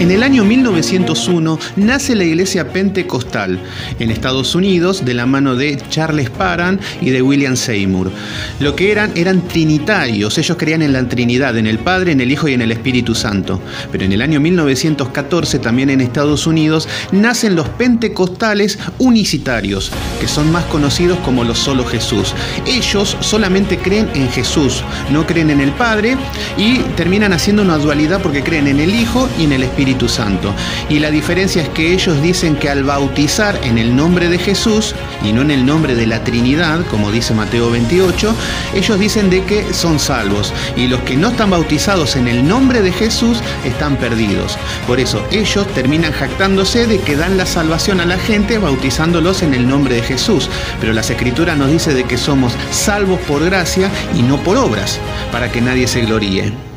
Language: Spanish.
En el año 1901 nace la iglesia pentecostal en Estados Unidos de la mano de Charles Parham y de William Seymour. Lo que eran eran trinitarios, ellos creían en la Trinidad, en el Padre, en el Hijo y en el Espíritu Santo. Pero en el año 1914 también en Estados Unidos nacen los pentecostales unicitarios, que son más conocidos como los solo Jesús. Ellos solamente creen en Jesús, no creen en el Padre y terminan haciendo una dualidad porque creen en el Hijo y en el Espíritu Santo. Y la diferencia es que ellos dicen que al bautizar en el nombre de Jesús y no en el nombre de la Trinidad, como dice Mateo 28, ellos dicen de que son salvos. Y los que no están bautizados en el nombre de Jesús están perdidos. Por eso ellos terminan jactándose de que dan la salvación a la gente bautizándolos en el nombre de Jesús. Pero las escrituras nos dice de que somos salvos por gracia y no por obras, para que nadie se gloríe.